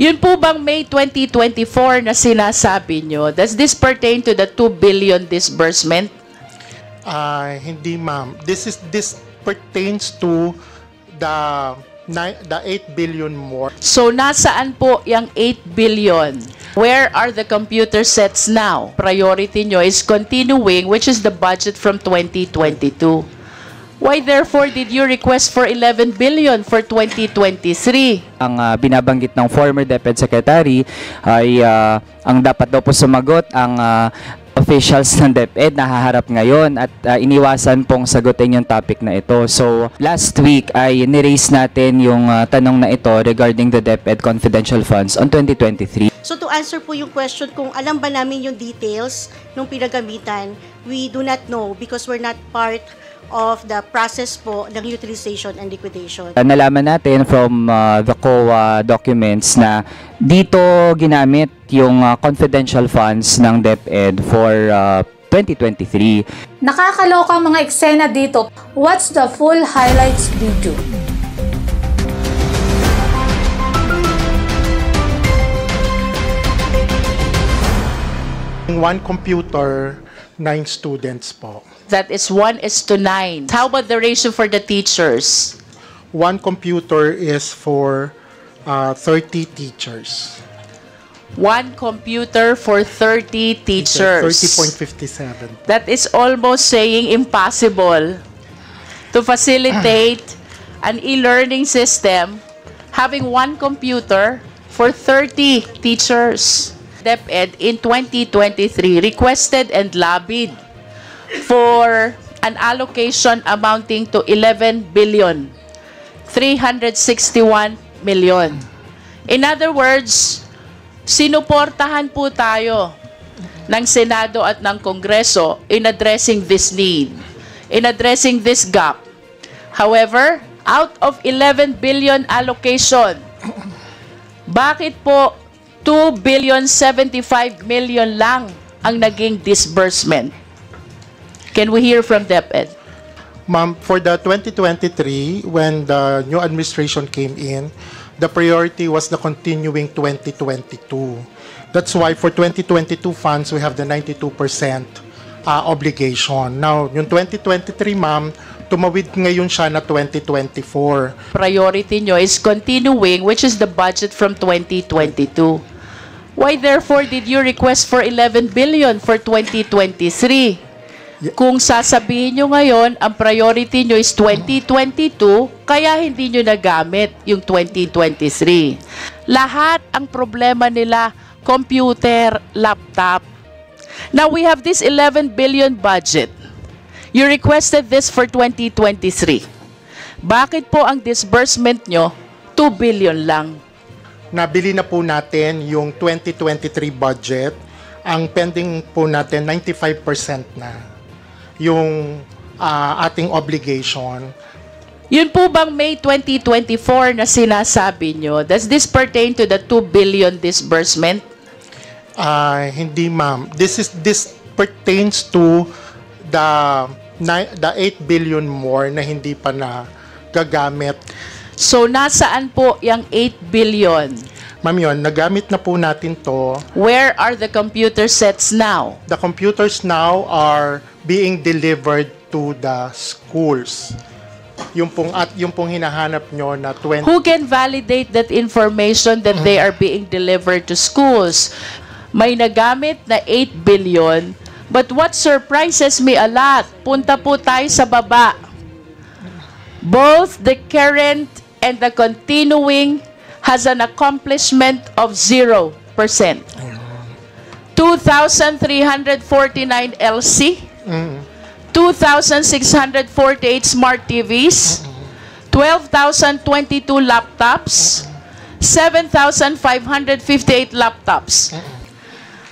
Yun po bang May 2024 na sinasabi nyo, does this pertain to the 2 billion disbursement? Ah, hindi ma'am. This is this pertains to the the 8 billion more. So nasaan po yung 8 billion? Where are the computer sets now? Priority nyo is continuing, which is the budget from 2022. Why therefore did you request for 11 billion for 2023? ang ah, binabanggit ng former DepEd Secretary ay ah, ang dapat daw po sumagot ang ah, officials ng DepEd na haharap ngayon at ah, iniwasan pong sagutin yung topic na ito. So last week ay niraise natin yung ah, tanong na ito regarding the DepEd confidential funds on 2023. So to answer po yung question kung alam ba namin yung details nung pinagamitan, we do not know because we're not part of the process po ng utilization and liquidation. Uh, nalaman natin from uh, the COA documents na dito ginamit yung uh, confidential funds ng DepEd for uh, 2023. Nakakaloka ang mga eksena dito. Watch the full highlights video. One computer, nine students po. That is 1 is to 9. How about the ratio for the teachers? One computer is for uh, 30 teachers. One computer for 30 teachers. 30.57. That is almost saying impossible to facilitate an e-learning system having one computer for 30 teachers. DepEd in 2023 requested and lobbied for an allocation amounting to 11 billion 361 million. In other words, sinuportahan po tayo ng Senado at ng Kongreso in addressing this need, in addressing this gap. However, out of 11 billion allocation, bakit po 2 billion 75 million lang ang naging disbursement? Can we hear from DepEd? Ma'am, for the 2023, when the new administration came in, the priority was the continuing 2022. That's why for 2022 funds, we have the 92% uh, obligation. Now, yung 2023, ma'am, tumawid ngayon siya na 2024. priority nyo is continuing, which is the budget from 2022. Why therefore did you request for 11 billion for 2023? Kung sasabihin nyo ngayon, ang priority nyo is 2022, kaya hindi nyo nagamit yung 2023. Lahat ang problema nila, computer, laptop. Now we have this 11 billion budget. You requested this for 2023. Bakit po ang disbursement nyo 2 billion lang? Nabili na po natin yung 2023 budget. Ang pending po natin, 95% na yung ah, ating obligation. Yun po bang May 2024 na sinasabi nyo, does this pertain to the 2 billion disbursement? Ah, hindi ma'am. This is this pertains to the the 8 billion more na hindi pa na gagamit. So nasaan po yung 8 billion? Ma'am yun, nagamit na po natin to. Where are the computer sets now? The computers now are being delivered to the schools. Yung pong at yung pong hinahanap nyo na 20 Who can validate that information that they are being delivered to schools? May nagamit na 8 billion, but what surprises me a lot, punta po tayo sa baba. Both the current and the continuing has an accomplishment of 0%. 2,349 LC, 2,648 smart TVs, 12,022 laptops, 7,558 laptops.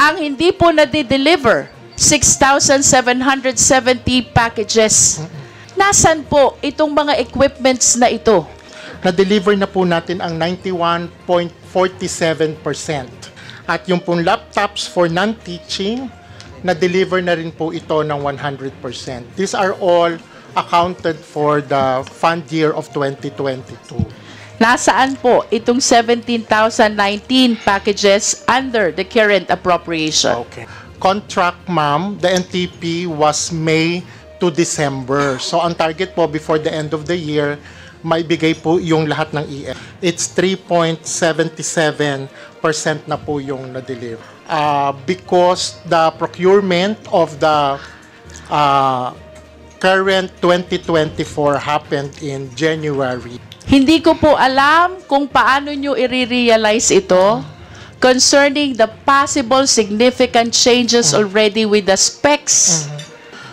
Ang hindi po nade-deliver, 6,770 packages. Nasaan po itong mga equipments na ito? Na-deliver na po natin ang 91.47%. At yung pong laptops for non-teaching, na-deliver na rin po ito ng 100%. These are all accounted for the fund year of 2022. Nasaan po itong 17,019 packages under the current appropriation? Okay. Contract, ma'am, the NTP was May to December. So ang target po before the end of the year, maibigay po yung lahat ng EF. It's 3.77% na po yung na-deliver. Uh, because the procurement of the uh, current 2024 happened in January. Hindi ko po alam kung paano nyo i-realize ito concerning the possible significant changes already with the specs.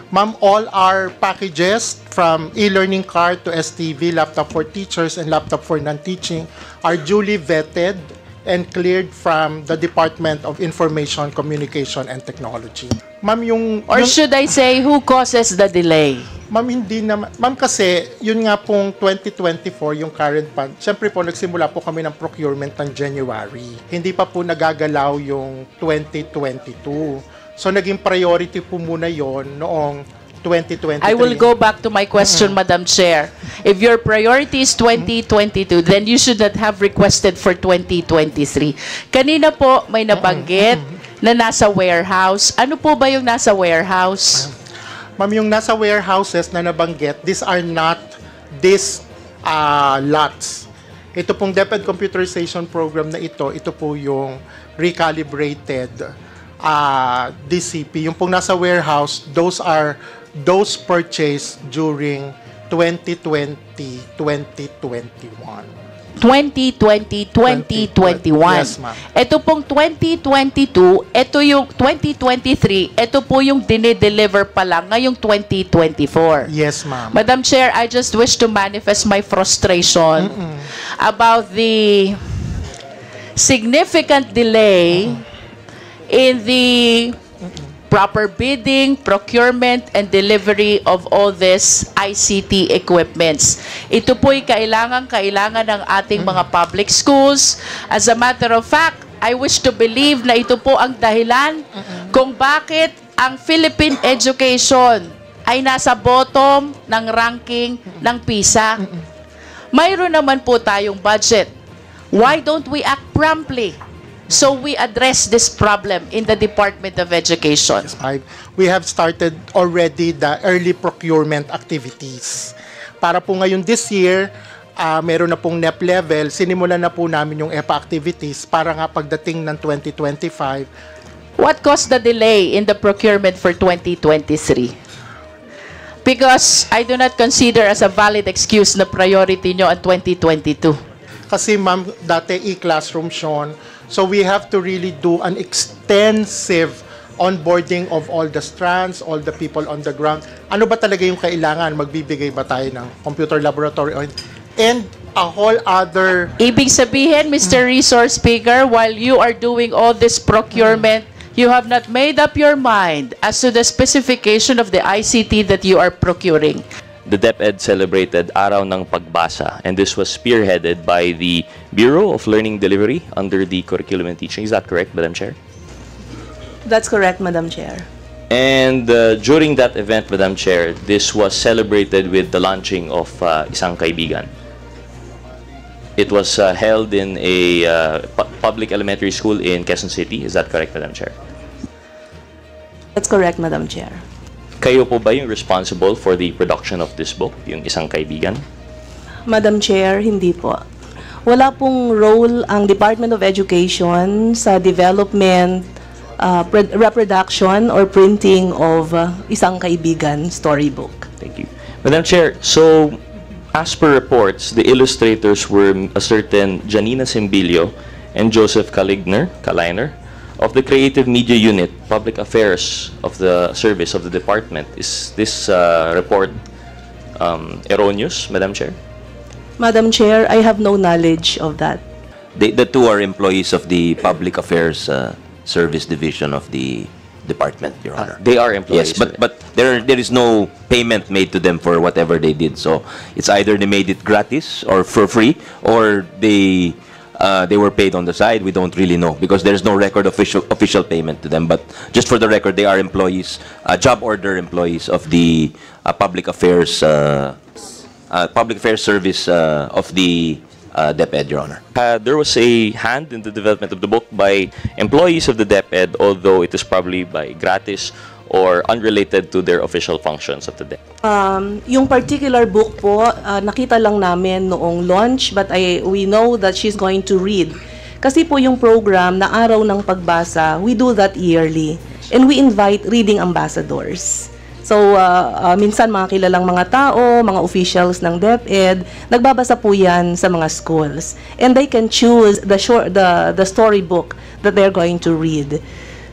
Ma'am, all our packages from e-learning card to STV, laptop for teachers and laptop for non-teaching are duly vetted and cleared from the Department of Information, Communication and Technology. Ma'am, yung... Or yung- should I say, who causes the delay? Ma'am, hindi naman. Ma'am, kasi yun nga pong 2024, yung current fund, syempre po nagsimula po kami ng procurement ng January. Hindi pa po nagagalaw yung 2022. So, naging priority po muna yon noong 2023. I will go back to my question, Madam Chair. If your priority is 2022, then you should not have requested for 2023. Kanina po may nabanggit na nasa warehouse. Ano po ba yung nasa warehouse? Ma'am, yung nasa warehouses na nabanggit, these are not these uh, lots. Ito pong DepEd computerization program na ito, ito po yung recalibrated uh, DCP. Yung pong nasa warehouse, those are those purchased during 2020-2021. 2020, 2021. Yes, ma'am. Ito pong 2022, ito yung 2023, ito po yung dinideliver pa lang ngayong 2024. Yes, ma'am. Madam Chair, I just wish to manifest my frustration about the significant delay in the proper bidding, procurement, and delivery of all this ICT equipments. Ito po'y kailangan-kailangan ng ating mga public schools. As a matter of fact, I wish to believe na ito po ang dahilan kung bakit ang Philippine education ay nasa bottom ng ranking ng PISA. Mayroon naman po tayong budget. Why don't we act promptly? So we address this problem in the Department of Education. Five, we have started already the early procurement activities. Para po ngayon this year, ah, meron na pong NEP level, sinimulan na po namin yung EPA activities para nga pagdating ng 2025, What caused the delay in the procurement for 2023? Because I do not consider as a valid excuse na priority nyo ang 2022. kasi ma'am, dati e-classroom Sean, so we have to really do an extensive onboarding of all the strands, all the people on the ground. Ano ba talaga yung kailangan? Magbibigay ba tayo ng computer laboratory? And a whole other Ibig sabihin, Mr. Resource Speaker, while you are doing all this procurement, you have not made up your mind as to the specification of the ICT that you are procuring. The DepEd celebrated Araw ng Pagbasa, and this was spearheaded by the Bureau of Learning Delivery under the Curriculum and Teaching. Is that correct, Madam Chair? That's correct, Madam Chair. And uh, during that event, Madam Chair, this was celebrated with the launching of uh, Isang Kaibigan. It was uh, held in a uh, pu- public elementary school in Quezon City. Is that correct, Madam Chair? That's correct, Madam Chair. Kayo po ba yung responsible for the production of this book, yung Isang Kaibigan? Madam Chair, hindi po. Wala pong role ang Department of Education sa development, uh, reproduction, or printing of uh, Isang Kaibigan storybook. Thank you. Madam Chair, so as per reports, the illustrators were a certain Janina Simbilio and Joseph Caligner, Kaliner, of the Creative Media Unit, Public Affairs of the Service of the Department. Is this uh, report um, erroneous, Madam Chair? Madam Chair, I have no knowledge of that. They, the two are employees of the Public Affairs uh, Service Division of the department, Your Honor. They are employees. Yes, but but there there is no payment made to them for whatever they did. So it's either they made it gratis or for free, or they uh, they were paid on the side. We don't really know because there's no record official official payment to them. But just for the record, they are employees, uh, job order employees of the uh, public affairs uh, uh, public affairs service uh, of the uh, DepEd, Your Honor. Uh, there was a hand in the development of the book by employees of the DepEd, although it is probably by gratis or unrelated to their official functions of the DepEd. Um, yung particular book po, uh, nakita lang namin noong launch, but I, we know that she's going to read. Kasi po yung program na Araw ng Pagbasa, we do that yearly. And we invite reading ambassadors. So, uh, uh, minsan mga kilalang mga tao, mga officials ng DepEd, nagbabasa po yan sa mga schools. And they can choose the, short, the, the storybook that they're going to read.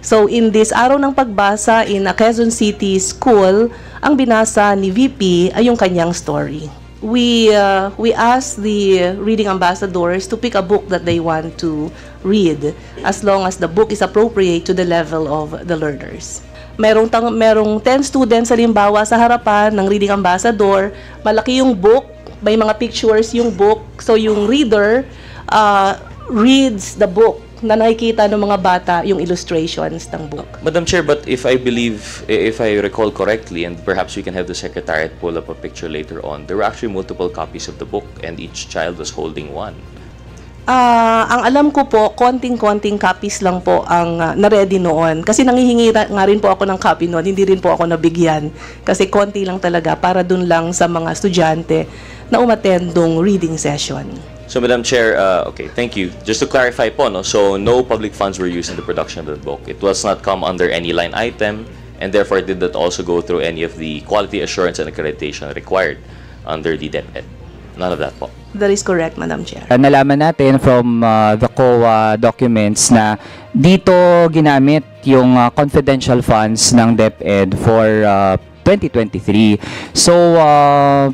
So, in this Araw ng Pagbasa in a Quezon City school, ang binasa ni VP ay yung kanyang story. We, uh, we ask the reading ambassadors to pick a book that they want to read as long as the book is appropriate to the level of the learners merong tang merong 10 students halimbawa sa harapan ng reading ambassador, malaki yung book, may mga pictures yung book. So yung reader uh, reads the book na nakikita ng mga bata yung illustrations ng book. Madam Chair, but if I believe, if I recall correctly, and perhaps we can have the Secretariat pull up a picture later on, there were actually multiple copies of the book and each child was holding one. Ah, ang alam ko po, konting-konting copies lang po ang uh, na-ready noon. Kasi nangihingi nga rin po ako ng copy noon, hindi rin po ako nabigyan. Kasi konti lang talaga para dun lang sa mga estudyante na umatendong reading session. So, Madam Chair, uh, okay, thank you. Just to clarify po, no, so no public funds were used in the production of the book. It was not come under any line item, and therefore did not also go through any of the quality assurance and accreditation required under the DepEd. None of that po. That is correct, Madam Chair. Uh, nalaman natin from uh, the COA documents na dito ginamit yung uh, confidential funds ng DepEd for uh, 2023. So, uh,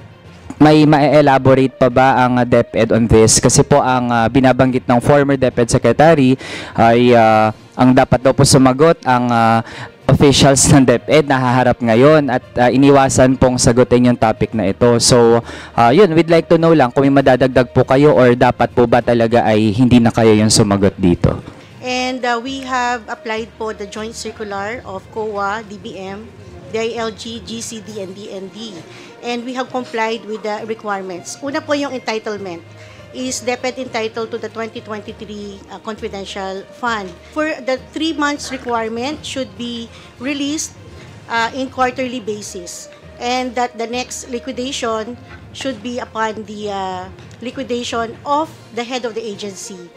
may ma-elaborate pa ba ang uh, DepEd on this? Kasi po ang uh, binabanggit ng former DepEd Secretary ay uh, ang dapat daw po sumagot ang uh, officials ng DepEd na haharap ngayon at uh, iniwasan pong sagutin yung topic na ito. So, uh, yun, we'd like to know lang kung may madadagdag po kayo or dapat po ba talaga ay hindi na kayo yung sumagot dito. And uh, we have applied po the joint circular of COA, DBM, DILG, GCD, and DND. And we have complied with the requirements. Una po yung entitlement is DepEd entitled to the 2023 uh, confidential fund. For the three months requirement should be released uh, in quarterly basis and that the next liquidation should be upon the uh, liquidation of the head of the agency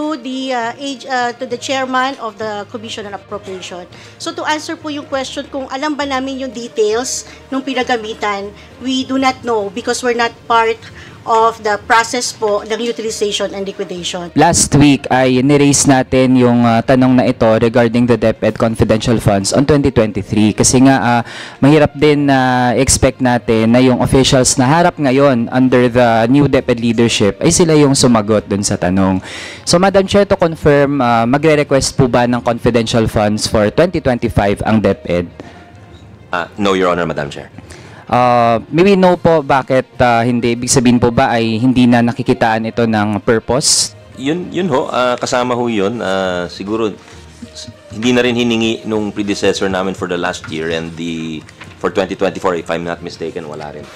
to the uh, age uh, to the chairman of the Commission on Appropriation. So to answer po yung question kung alam ba namin yung details nung pinagamitan, we do not know because we're not part of the process po ng utilization and liquidation. Last week ay niraise natin yung uh, tanong na ito regarding the DepEd confidential funds on 2023 kasi nga uh, mahirap din na uh, expect natin na yung officials na harap ngayon under the new DepEd leadership ay sila yung sumagot dun sa tanong. So Madam Chair to confirm uh, magre-request po ba ng confidential funds for 2025 ang DepEd? Uh, no, Your Honor, Madam Chair. Uh, maybe no po bakit uh, hindi ibig sabihin po ba ay hindi na nakikitaan ito ng purpose Yun, yun ho, ah, kasama ho yun. Ah, siguro, hindi na rin hiningi nung predecessor namin for the last year and the for 2024, if I'm not mistaken, wala rin.